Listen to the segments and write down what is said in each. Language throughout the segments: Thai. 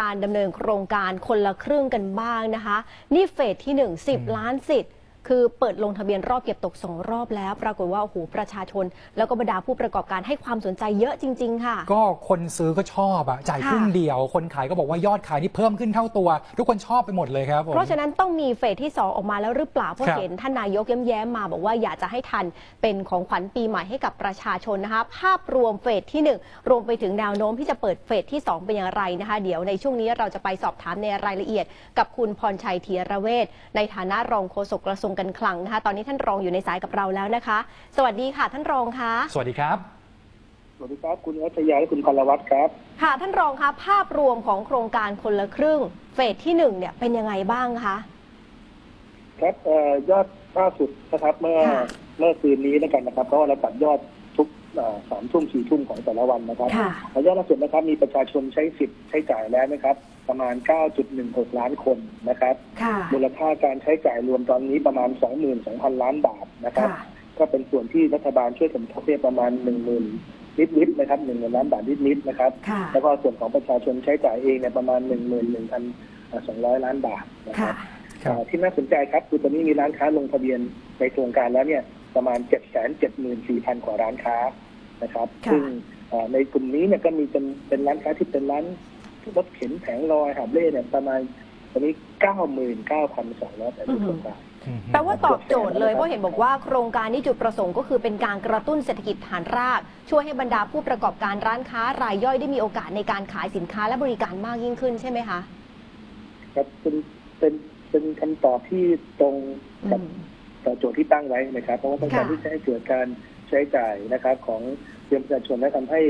การดำเนินโครงการคนละครึ่งกันบ้างนะคะ นี่เฟสที่ 1 10 ล้านสิทธิ์ คือเปิดลงทะเบียนรอบเก็บตก2รอบแล้ว ปรากฏว่าโอ้โหประชาชน แล้วก็บรรดาผู้ประกอบการให้ความสนใจเยอะจริง ๆ ค่ะ ก็คนซื้อก็ชอบอะจ่ายค่ะครึ่งเดียว คนขายก็บอกว่ายอดขายนี่เพิ่มขึ้นเท่าตัว ทุกคนชอบไปหมดเลยครับผมเพราะฉะนั้นต้องมีเฟสที่ 2 ออกมาแล้วหรือเปล่าเพราะครับเห็นท่านนายกแย้มๆมา บอกว่าอยากจะให้ทันเป็นของขวัญปีใหม่ให้กับประชาชนนะคะภาพรวมเฟสที่ 1 รวมไปถึงแนวโน้มที่จะเปิดเฟสที่ 2 เป็นอย่างไรนะคะ เดี๋ยวในช่วงนี้เราจะไปสอบถามในรายละเอียด กับคุณพรชัยเทียระเวทในฐานะรองโฆษกกระทรวงการคลังนะคะ ตอนนี้ท่านรองอยู่ในสายกับเราแล้วนะคะ สวัสดีค่ะท่านรองคะสวัสดีครับ สวัสดีครับ คุณวัชยาและคุณพลวัตครับ ค่ะท่านรองคะภาพรวมของโครงการคนละครึ่ง เฟสที่หนึ่งเนี่ยเป็นยังไงบ้างคะ ครับเอ่อยอดล่าสุดนะครับ เมื่อค่ะ เมื่อคืนนี้แล้วกันนะครับ เพราะว่าเราตัดยอดทุกเอ่อสามทุ่มสี่ทุ่มของแต่ละวันนะครับค่ะ ยอดล่าสุดนะครับมีประชาชนใช้สิทธิ์ใช้จ่ายแล้วนะครับ ประมาณ 9.16 ล้านคนนะครับค่ะมูลค่าการใช้จ่ายรวมตอนนี้ประมาณ 22,000 ล้านบาทนะครับค่ะก็เป็นส่วนที่รัฐบาลช่วยสมทบเนี่ยประมาณ 1 0,000นิดๆนะครับ1 0,000ล้านบาทนิดๆนะครับค่ะแล้วก็ส่วนของประชาชนใช้จ่ายเองเนี่ยประมาณ 11,200 ล้านบาทนะคค่ะรับครับเอ่อที่น่าสนใจครับคือตอนนี้มีร้านค้าลงทะเบียนในโครงการแล้วเนี่ยประมาณ 774,000 กว่าร้านค้านะครับค่ะซึ่งเอ่อในกลุ่มนี้เนี่ยก็มีเป็นเป็นร้านค้าที่เป็นร้าน รถเข็นแผงลอยหาบเล่เนี่ยประมาณตอนนี้99,280โครงการอืมแปลว่าตอบโจทย์เลยเพราะเห็นบอกว่าโครงการนี้จุดประสงค์ก็คือเป็นการกระตุ้นเศรษฐกิจฐานราก ช่วยให้บรรดาผู้ประกอบการร้านค้ารายย่อยได้มีโอกาสในการขายสินค้าและบริการมากยิ่งขึ้นใช่ไหมคะครับเป็นเป็นเป็นคำตอบที่ตรงกับอืมต่อโจทย์ที่ตั้งไว้นะครับ เพราะว่าต้องการค่ะที่จะให้เกิดการใช้จ่ายนะครับ ของเพื่อนประชาชนและทำให้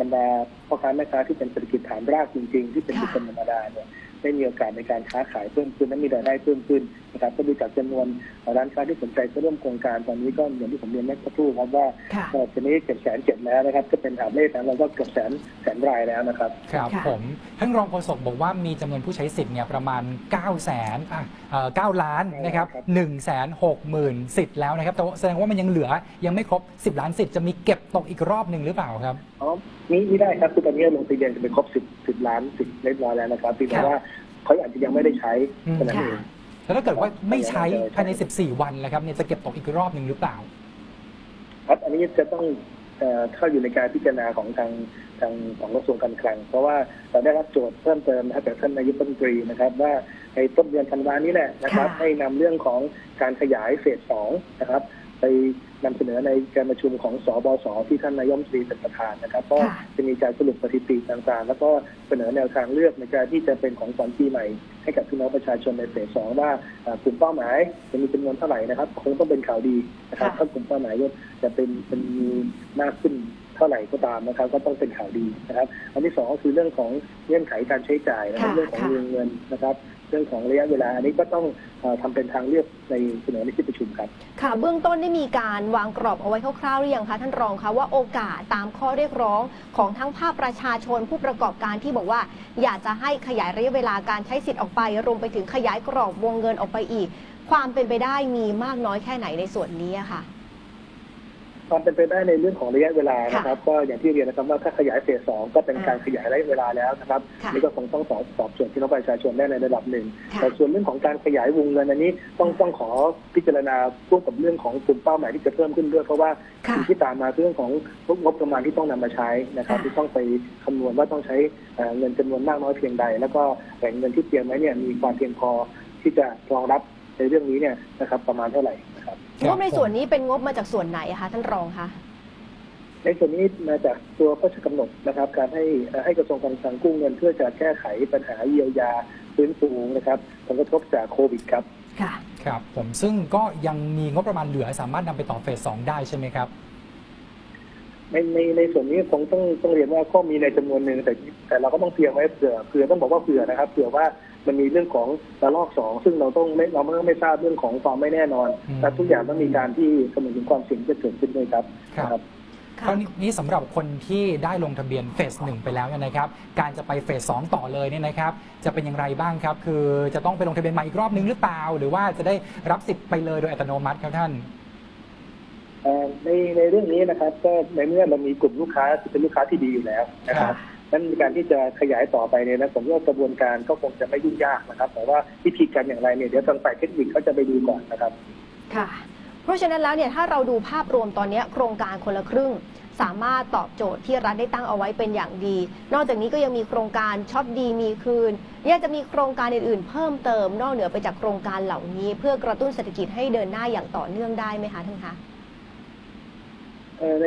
บรรดาพ่อค้าแม่ค้าที่เป็นเศรษฐกิจฐานรากจริง ๆ ที่เป็นบุคคลธรรมดาเนี่ยได้มีโอกาสในการค้าขายเพิ่มขึ้นและมีรายได้เพิ่มขึ้นนะครับก็ดูจากจำนวนร้านค้าที่สนใจจะร่วมโครงการตอนนี้ก็อย่างที่ผมเรียนเมื่อสักครู่ครับว่าค่ะเอ่อตอนนี้เจ็ดแสนเจ็ดแล้วนะครับก็เป็นหาบเล่นะเราก็เกือบแสนแสนรายแล้วนะครับครับค่ะผมท่านรองโฆษกบอกว่ามีจำนวนผู้ใช้สิทธิ์เนี่ยประมาณ9แสนอะเอ่อ9ล้านนะครับครับ1แสน6หมื่นสิทธิ์แล้วนะครับแต่ว่าแสดงว่ามันยังเหลือยังไม่ครบ 10 ล้านสิทธิ์จะมีเก็บตกอีกรอบหนึ่งหรือเปล่าครับอ๋อมีมีได้ครับคือตอนนี้ลงทะเบียนจะเป็นครบสิบสิบล้านสิบเรียบร้อยแล้วนะครับเพียงแต่ครับว่าเขาอาจจะยังไม่ได้ใช้อืมเท่านั้นเองค่ะ แล้วถ้าเกิดว่าไม่ใช้ภายใน 14 วันแล้วครับเนี่ยจะเก็บตกอีกรอบหนึ่งหรือเปล่า ครับอันนี้จะต้องเอ่อเข้าอยู่ในการพิจารณาของทางทางของกระทรวงการคลัง เพราะว่าเราได้รับโจทย์เพิ่มเติมนะครับจากท่านนายกรัฐมนตรีนะครับ ว่าในต้นเดือนธันวานี้แหละนะครับค่ะให้นำเรื่องของการขยายเฟสสองนะครับ ไปนำเสนอในการประชุมของสบสที่ท่านนายกรัฐมนตรีเป็นประธานนะครับ ก็ค่ะจะมีการสรุปสถิติต่างๆ แล้วก็เสนอแนวทางเลือกในการที่จะเป็นของขวัญปีใหม่ ให้กับพี่น้องประชาชนในเฟสสองว่าอ่ากลุ่มเป้าหมายจะมีจำนวนเท่าไหร่นะครับ คงต้องเป็นข่าวดีนะครับค่ะถ้ากลุ่มเป้าหมายจะเป็นเป็นมีมากขึ้น เท่าไหร่ก็ตามนะครับ ก็ต้องเป็นข่าวดีนะครับ อันที่สองก็คือเรื่องของเงื่อนไขการใช้จ่ายนะครับค่ะเรื่องของค่ะวงเงินนะครับเรื่องของระยะเวลาอันนี้ก็ต้องเอ่อทำเป็นทางเลือกในเสนอในที่ประชุมครับค่ะเบื้องต้นได้มีการวางกรอบเอาไว้คร่าวๆหรือยังคะท่านรองคะว่าโอกาสตามข้อเรียกร้องของทั้งภาคประชาชนผู้ประกอบการที่บอกว่า อยากจะให้ขยายระยะเวลาการใช้สิทธิ์ออกไป รวมไปถึงขยายกรอบวงเงินออกไปอีก ความเป็นไปได้มีมากน้อยแค่ไหนในส่วนนี้อะค่ะ ความเป็นไปได้ในเรื่องของระยะเวลานะครับ ก็อย่างที่เรียนนะครับว่าถ้าขยายเฟสสองก็เป็นการอ่าขยายระยะเวลาแล้วนะครับค่ะนี่ก็คงต้องสอบสอบส่วนพี่น้องประชาชนได้ในระดับหนึ่งค่ะแต่ส่วนเรื่องของการขยายวงเงินอันนี้ต้องต้องขอพิจารณาร่วมกับเรื่องของกลุ่มเป้าหมายที่จะเพิ่มขึ้นด้วยเพราะว่าค่ะสิ่งที่ตามมาคือเรื่องของงบประมาณที่ต้องนำมาใช้นะครับค่ะที่ต้องไปคำนวณว่าต้องใช้เอ่อเงินจำนวนมากน้อยเพียงใด แล้วก็แหล่งเงินที่เตรียมไว้เนี่ยมีความเพียงพอที่จะรองรับ ในเรื่องนี้เนี่ยนะครับประมาณเท่าไหร่นะครับงบในส่วนนี้เป็นงบมาจากส่วนไหนอะคะท่านรองคะในส่วนนี้มาจากตัวพระราชกำหนดนะครับ การให้เอ่อให้กระทรวงการคลังกู้เงิน เพื่อจะแก้ไขปัญหาเยียวยาฟื้นฟูนะครับผลกระทบจากโควิดครับค่ะครับผมซึ่งก็ยังมีงบประมาณเหลือสามารถนำไปต่อเฟสสองได้ใช่ไหมครับในในในส่วนนี้คงต้องต้องเรียนว่าก็มีในจำนวนหนึ่งแต่แต่เราก็ต้องเตรียมไว้เผื่อเผื่อต้องบอกว่าเผื่อนะครับเผื่อว่า มันมีเรื่องของระลอกสองซึ่งเราต้องไม่เราไม่ไม่ทราบเรื่องของความไม่แน่นอนอืมและทุกอย่างต้องมีการที่คำนึงถึงความเสี่ยงที่จะเกิดขึ้นด้วยครับครับนะครับคราวนี้สำหรับคนที่ได้ลงทะเบียนเฟสหนึ่งไปแล้วเนี่ยนะครับ การจะไปเฟสสองต่อเลยเนี่ยนะครับ จะเป็นอย่างไรบ้างครับ คือจะต้องไปลงทะเบียนใหม่อีกรอบนึงหรือเปล่า หรือว่าจะได้รับสิทธิ์ไปเลยโดยอัตโนมัติครับท่านเอ่อในในเรื่องนี้นะครับ ก็ในเมื่อเรามีกลุ่มลูกค้าที่เป็นลูกค้าที่ดีอยู่แล้วนะครับ นั้นในการที่จะขยายต่อไปเนี่ยนะผมว่ากระบวนการก็คงจะไม่ยุ่งยากนะครับแต่ว่าวิธีการอย่างไรเนี่ยเดี๋ยวทางฝ่ายเทคนิคเขาจะไปดูก่อนนะครับ ค่ะ เพราะฉะนั้นแล้วเนี่ยถ้าเราดูภาพรวมตอนนี้โครงการคนละครึ่ง สามารถตอบโจทย์ที่รัฐได้ตั้งเอาไว้เป็นอย่างดี นอกจากนี้ก็ยังมีโครงการช็อปดีมีคืนยังจะมีโครงการอื่นๆ เพิ่มเติม นอกเหนือไปจากโครงการเหล่านี้ เพื่อกระตุ้นเศรษฐกิจให้เดินหน้าอย่างต่อเนื่องได้ไหมคะท่านคะเอ่อใน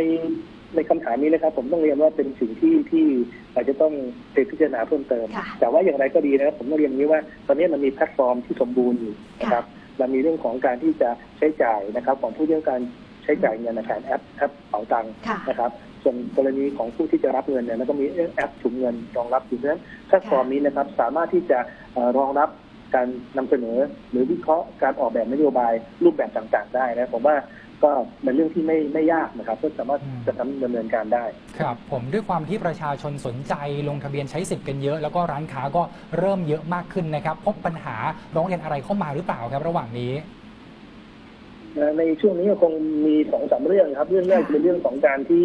ในคำถามนี้นะครับ ผมต้องเรียนว่าเป็นสิ่งที่ที่อาจจะต้องไปพิจารณาเพิ่มเติมค่ะแต่ว่าอย่างไรก็ดีนะครับ ผมต้องเรียนอย่างนี้ว่า ตอนนี้มันมีแพลตฟอร์มที่สมบูรณ์อยู่นะครับมันมีเรื่องของการที่จะใช้จ่ายนะครับ ของผู้ที่ต้องการใช้จ่ายเงินนะครับแอปแอปเป๋าตังค์ค่ะนะครับส่วนกรณีของผู้ที่จะรับเงินเนี่ยแล้วก็มีแอปถุงเงินรองรับอยู่เพราะฉะนั้นแพลตฟอร์มนี้นะครับสามารถที่จะเอ่อรองรับการนำเสนอหรือวิเคราะห์การออกแบบนโยบายรูปแบบต่างๆ ได้นะผมว่า ก็เป็นเรื่องที่ไม่ไม่ยากนะครับก็สามารถอืมจะทำดำเนินการได้ ครับ ผมด้วยความที่ประชาชนสนใจลงทะเบียนใช้สิทธิ์กันเยอะ แล้วก็ร้านค้าก็เริ่มเยอะมากขึ้นนะครับ พบปัญหาร้องเรียนอะไรเข้ามาหรือเปล่าครับระหว่างนี้ในช่วงนี้ก็คงมีสองสามเรื่องครับ เรื่องแรกค่ะเป็นเรื่องของการที่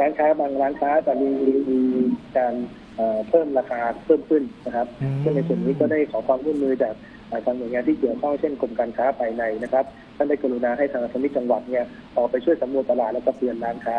ร้านค้าบางร้านค้าแต่มีมีการเอ่อเพิ่มราคาเพิ่มขึ้นนะครับอืมซึ่งในส่วนนี้ก็ได้ขอความร่วมมือจากเอ่อ ทางหน่วยงานที่เกี่ยวข้องเช่นกรมการค้าภายในนะครับท่านได้กรุณาให้ทางสมิตจังหวัดเนี่ยออกไปช่วยสำรวจตลาดแล้วก็เตือนร้านค้า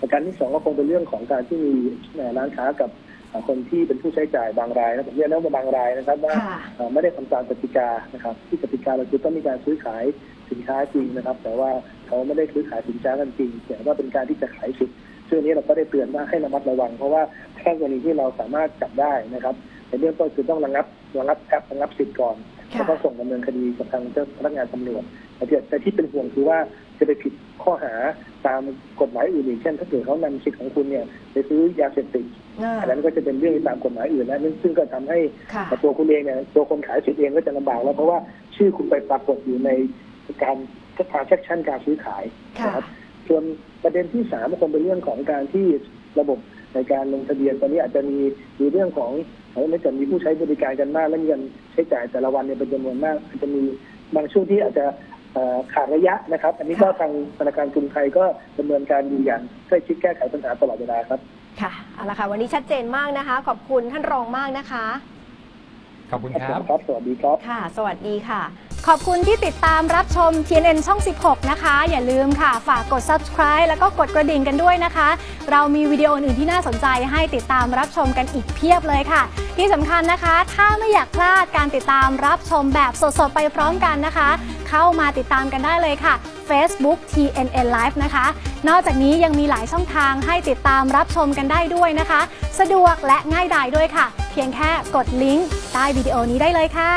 ประการที่สองก็คงเป็นเรื่องของการที่มีเอ่อร้านค้ากับเอ่อคนที่เป็นผู้ใช้จ่ายบางรายนะผมเรียกนะว่าบางรายนะครับว่าค่ะเอ่อไม่ได้ทำตามกติกานะครับ ที่กติกาเราคือต้องมีการซื้อขายสินค้าจริงนะครับ แต่ว่าเขาไม่ได้ซื้อขายสินค้ากันจริงแต่ว่าเป็นการที่จะขายสิทธิ์ซึ่งอันนี้เราก็ได้เตือนว่าให้ระมัดระวัง เพราะว่าถ้ากรณีที่เราสามารถจับได้นะครับในเรื่องต้นคือต้องระงับ ระงับแอประงับสิทธิ์ก่อนค่ะแล้วก็ส่งดำเนินคดีกับทางเจ้าพนักงานตำรวจแต่ที่แต่ที่เป็นห่วงคือว่าจะไปผิดข้อหาตามกฎหมายอื่นอีกเช่น ถ้าเกิดเขานำสิทธิ์ของคุณเนี่ยไปซื้อยาเสพติดอ่าอันนั้นก็จะเป็นเรื่องตามกฎหมายอื่นนะซึ่งก็ทำให้ค่ะแต่ตัวคุณเองเนี่ยตัวคนขายสิทธิ์เองก็จะลำบากแล้วเพราะว่าชื่อคุณไปปรากฏอยู่ในการทางเช็คชั่นการซื้อขายค่ะนะครับส่วนประเด็นที่สามก็คงเป็นเรื่องของการที่ระบบในการลงทะเบียนตอนนี้อาจจะมีมีเรื่องของ เอ่อไม่จะมีผู้ใช้บริการกันมาก และเงินใช้จ่ายแต่ละวันเนี่ยเป็นจำนวนมากอาจจะมีบางช่วงที่อาจจะเอ่อขาดระยะนะครับ อันนี้ก็ค่ะทางธนาคารกรุงไทยก็ดำเนินการอยู่อย่างใกล้ชิดแก้ไขปัญหาตลอดเวลาครับค่ะเอาละค่ะ วันนี้ชัดเจนมากนะคะ ขอบคุณท่านรองมากนะคะ ขอบคุณครับ ครับ สวัสดีครับ ค่ะ สวัสดีค่ะ ขอบคุณที่ติดตามรับชม TNN ช่อง 16 นะคะ อย่าลืมค่ะ ฝากกด subscribe แล้วก็กดกระดิ่งกันด้วยนะคะ เรามีวิดีโออื่นที่น่าสนใจให้ติดตามรับชมกันอีกเพียบเลยค่ะ ที่สำคัญนะคะ ถ้าไม่อยากพลาดการติดตามรับชมแบบสดๆ ไปพร้อมกันนะคะ เข้ามาติดตามกันได้เลยค่ะ Facebook TNN Live นะคะ นอกจากนี้ยังมีหลายช่องทางให้ติดตามรับชมกันได้ด้วยนะคะ สะดวกและง่ายดายด้วยค่ะ เพียงแค่กดลิงก์ใต้วิดีโอนี้ได้เลยค่ะ